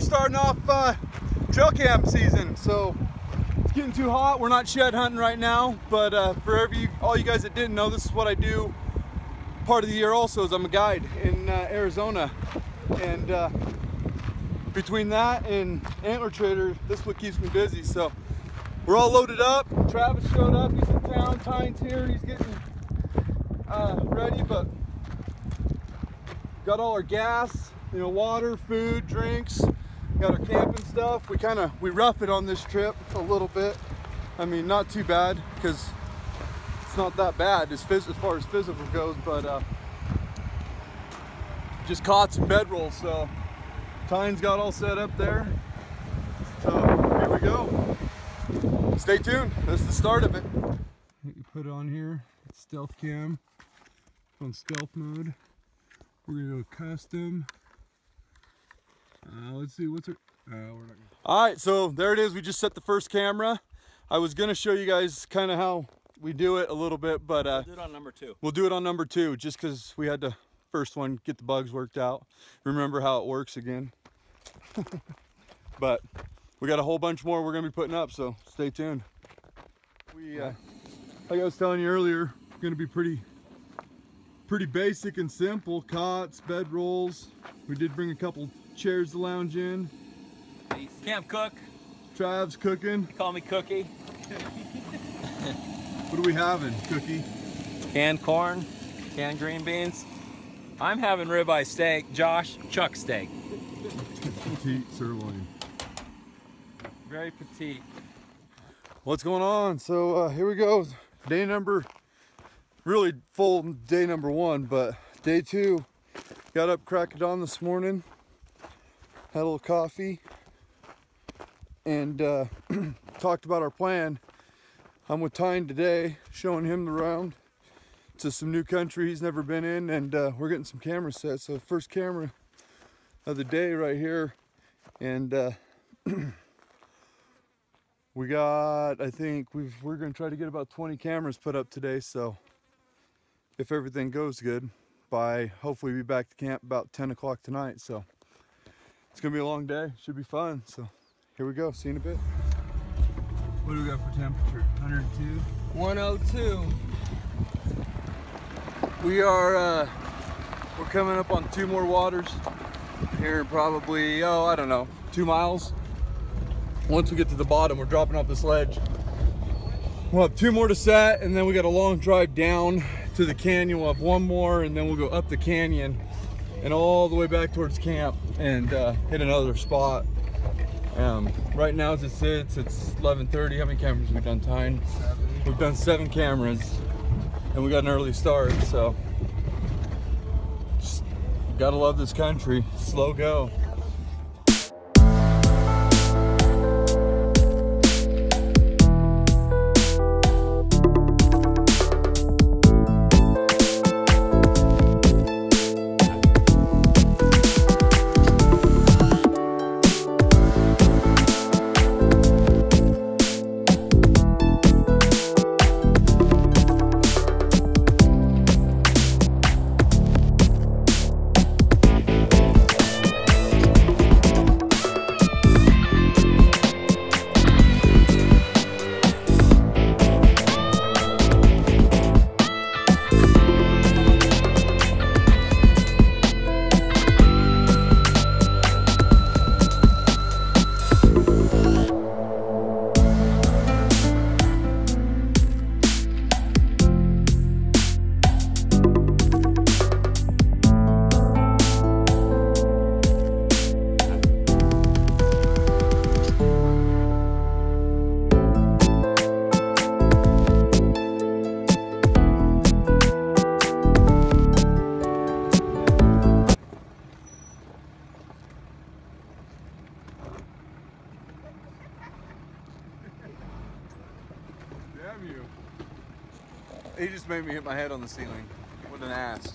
we're starting off uh, trail cam season. So it's getting too hot. We're not shed hunting right now, but uh, for every all you guys that didn't know, this is what I do. Part of the year also is I'm a guide in uh, Arizona, and uh, between that and Antler Trader, this is what keeps me busy. So we're all loaded up. Travis showed up. He's in town. Tyne's here. He's getting uh, ready, but got all our gas, you know, water, food, drinks. Got our camping stuff. We kind of we rough it on this trip a little bit. I mean, not too bad because it's not that bad as, as far as physical goes, but uh, just cots and bedrolls. So Tyne's got all set up there. So here we go. Stay tuned. This is the start of it. You put it on here. Stealth cam on stealth mode. We're gonna go custom. Uh, let's see what's it. Uh, we're not gonna... All right, so there it is. We just set the first camera. I was gonna show you guys kind of how we do it a little bit, but uh, we'll do it on number two. We'll do it on number two, just because we had to first one get the bugs worked out. Remember how it works again. but we got a whole bunch more we're gonna be putting up, so stay tuned. We, uh, like I was telling you earlier, gonna be pretty, pretty basic and simple. Cots, bed rolls. We did bring a couple chairs to lounge in. Camp cook. Trav's cooking. They call me Cookie. what are we having, Cookie? Canned corn, canned green beans. I'm having ribeye steak. Josh, chuck steak. Petite sirloin. Very petite. What's going on? So uh, here we go. Day number, really full day number one, but day two. Got up crack of dawn this morning. Had a little coffee. And uh, talked about our plan. I'm with Tyne today, showing him the round to some new country he's never been in, and uh, we're getting some camera sets. So first camera of the day right here, and uh, we got I think we've we're gonna try to get about 20 cameras put up today. So if everything goes good, by hopefully be back to camp about 10 o'clock tonight. So it's gonna be a long day. Should be fun. So here we go. See you in a bit. What do we got for temperature? 102. 102. We are uh, we're coming up on two more waters here in probably oh I don't know two miles once we get to the bottom we're dropping off this ledge we'll have two more to set and then we got a long drive down to the canyon we'll have one more and then we'll go up the canyon and all the way back towards camp and uh, hit another spot. Um, right now as it sits it's 11:30. how many cameras have we done Tyne? we've done seven cameras and we got an early start so. Just gotta love this country. Slow go made me hit my head on the ceiling with an ass.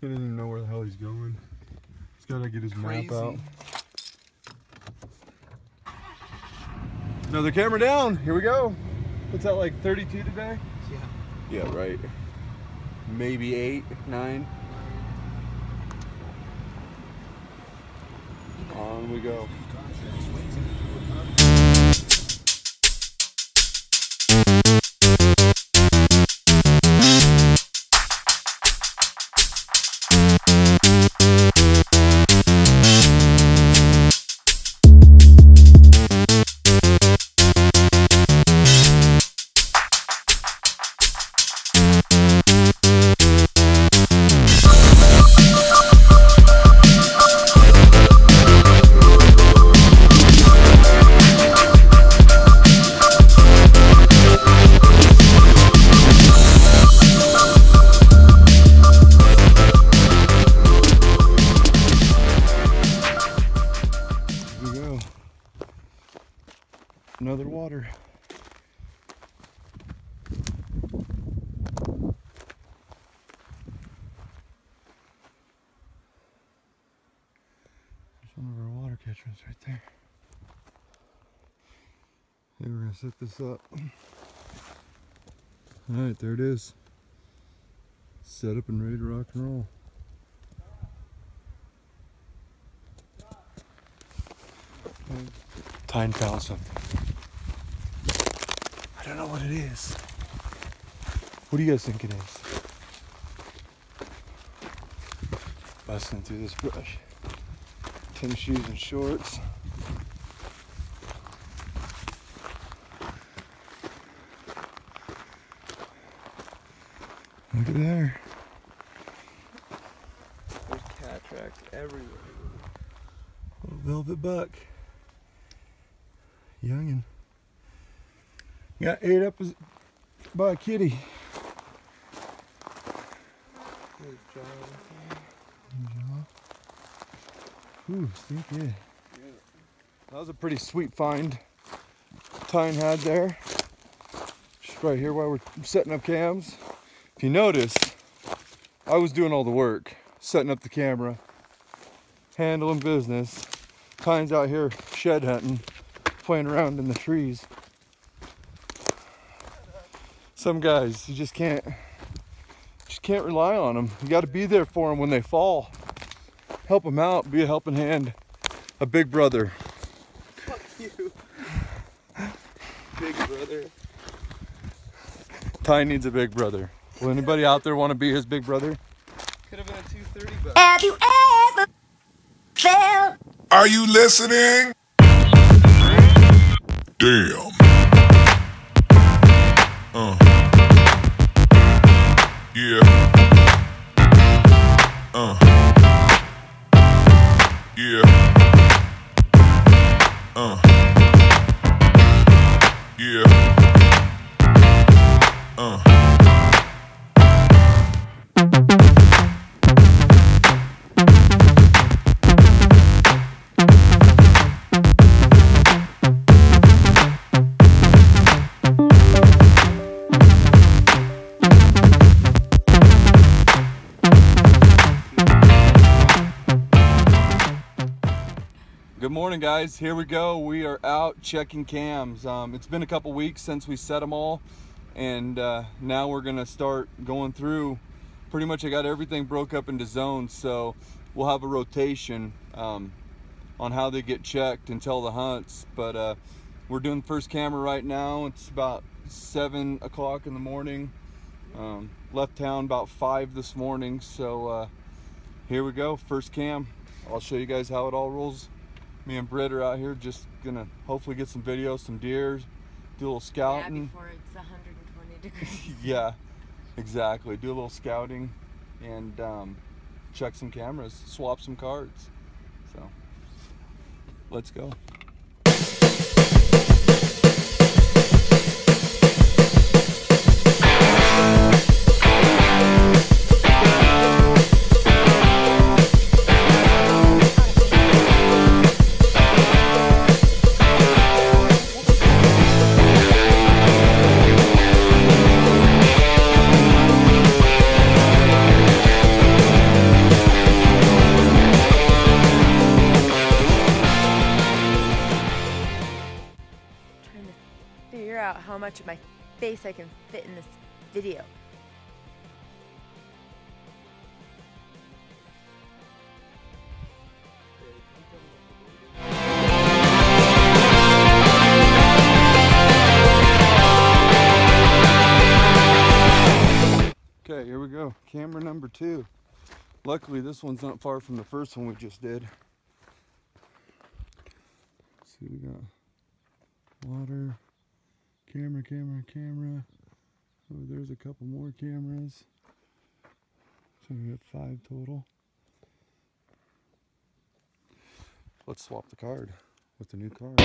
He doesn't even know where the hell he's going. He's gotta get his map out. Another camera down. Here we go. What's that like 32 today? Yeah. Yeah, right. Maybe eight, nine. On we go. Another water. There's one of our water catchments right there. Okay, we're gonna set this up. Alright, there it is. Set up and ready to rock and roll. Tyne found something. I don't know what it is. What do you guys think it is? Busting through this brush. Tennis shoes and shorts. Look at there. There's cat tracks everywhere. Little velvet buck. Youngin. Got ate up by a kitty. There's John. Ooh, stinky. That was a pretty sweet find Tyne had there. Just right here while we're setting up cams. If you notice, I was doing all the work, setting up the camera, handling business. Tyne's out here shed hunting, playing around in the trees. Some guys, you just can't, just can't rely on them. You got to be there for them when they fall help them out, be a helping hand, a big brother. Fuck you. Big brother. Ty needs a big brother. Will anybody out there want to be his big brother? Could have been a 230 buck. Have you ever felt Are you listening? Damn. Yeah. Morning, guys. Here we go. We are out checking cams. Um, it's been a couple weeks since we set them all, and uh, now we're gonna start going through. Pretty much, I got everything broke up into zones, so we'll have a rotation um, on how they get checked until the hunts. But uh, we're doing the first camera right now. It's about seven o'clock in the morning. Um, left town about five this morning, so uh, here we go. First cam. I'll show you guys how it all rolls me and Britt are out here just gonna hopefully get some videos, some deers, do a little Yeah, scouting. before it's 120 degrees. Yeah, exactly. Do a little scouting and um, check some cameras, swap some cards. So let's go. My face I can fit in this video. Okay, here we go. Camera number two. Luckily, this one's not far from the first one we just did. Let's see, we got water, camera, camera, camera. Oh, there's a couple more cameras. So we got five total. Let's swap the card with the new card.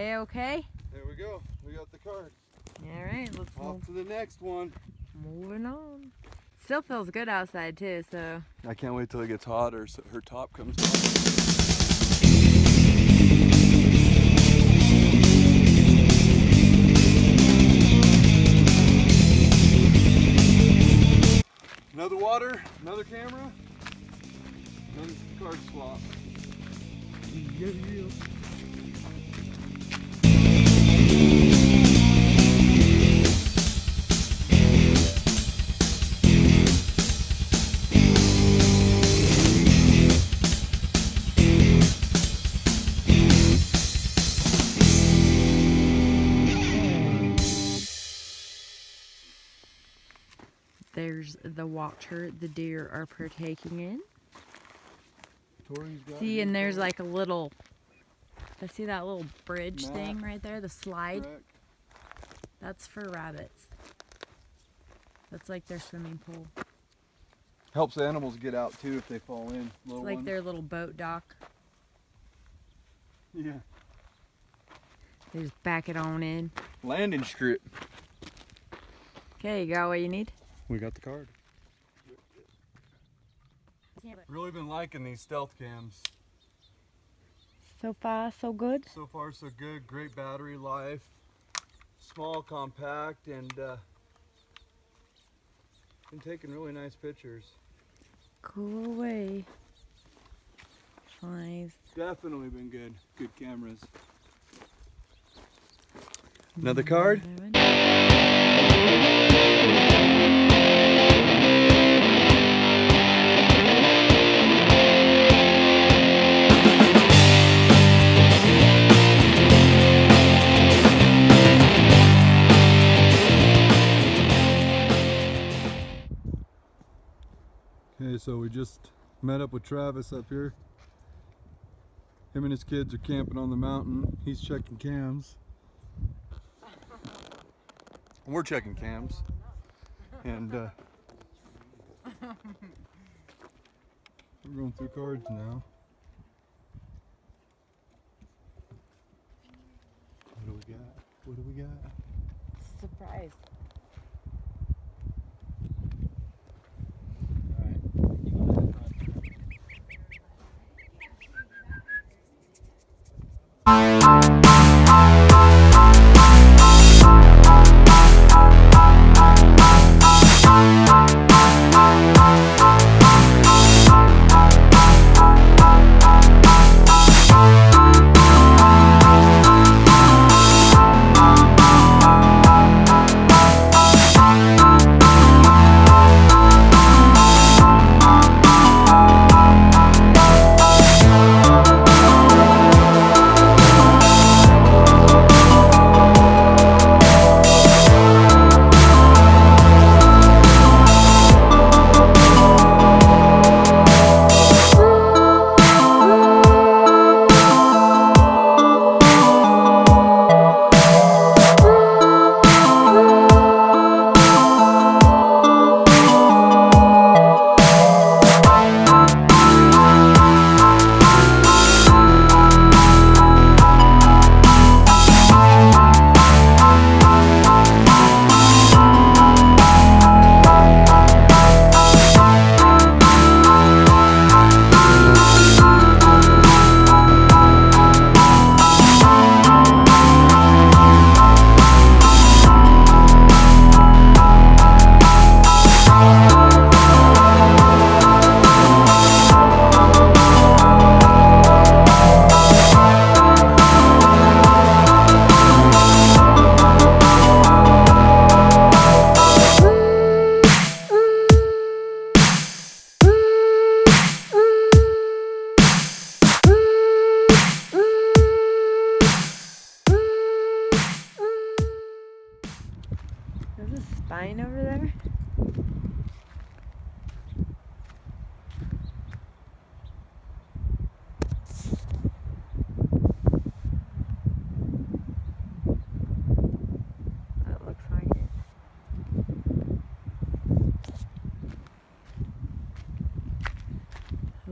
A okay? There we go. We got the card. All right, let's Off move, to the next one. moving on. Still feels good outside too, so I can't wait till it gets hotter so her top comes off. Another water, another camera, another card swap. Yeah, there's the water the deer are partaking in. See, and there's like a little. I see that little bridge Mat. thing right there, the slide. Correct. That's for rabbits. That's like their swimming pool. Helps the animals get out too if they fall in. It's like ones. their little boat dock. yeah. They just back it on in. landing strip. Okay, you got what you need? We got the card. Really been liking these stealth cams. So far, so good. So far so good. Great battery life. Small, compact, and uh, been taking really nice pictures. Cool away. Nice. Definitely been good. Good cameras. Another card? So we just met up with Travis up here. Him and his kids are camping on the mountain. He's checking cams. We're checking cams. And uh, we're going through cards now. What do we got? What do we got? Surprise. Bye.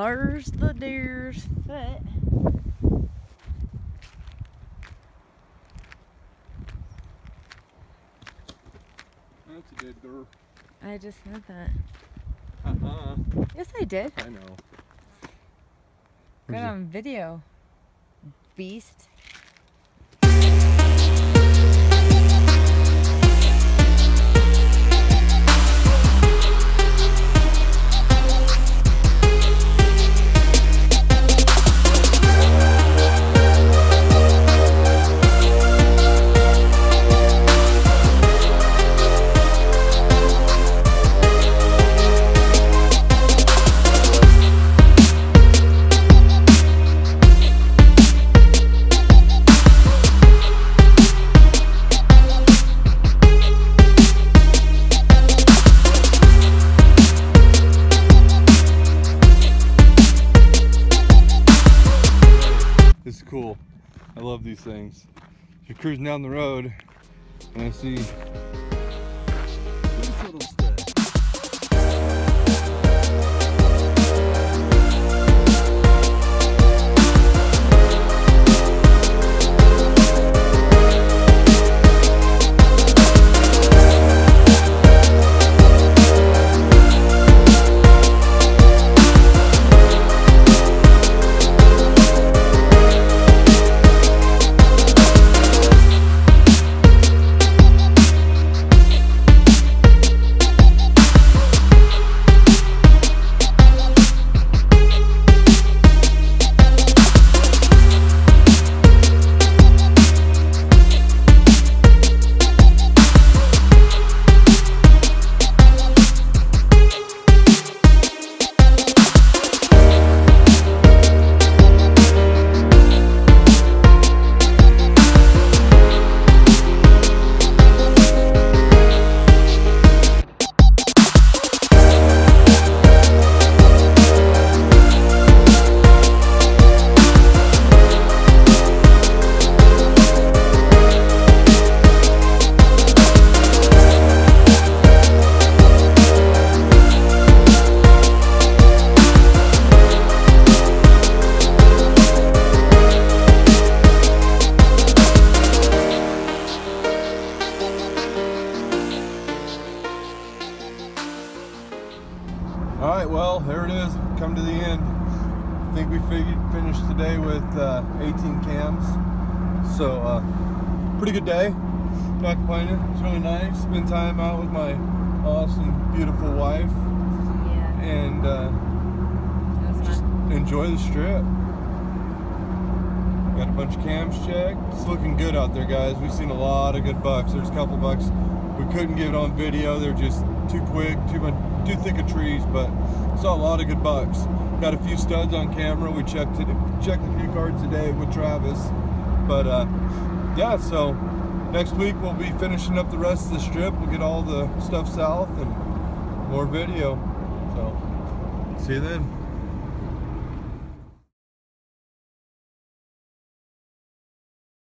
There's the deer's foot. That's a dead deer. I just said that. Uh-uh. Yes, I did. I know. Good on video. Beast. Cool. I love these things. You're cruising down the road and I see beautiful wife, Yeah. and uh, just fun. enjoy the strip. Got a bunch of cams checked. It's looking good out there, guys. We've seen a lot of good bucks. There's a couple bucks we couldn't get on video. They're just too quick, too much, too thick of trees. But saw a lot of good bucks. Got a few studs on camera. We checked it, checked a few cards today with Travis. But uh, yeah, so next week we'll be finishing up the rest of the strip. We'll get all the stuff south and more video. So see you then.